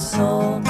soul.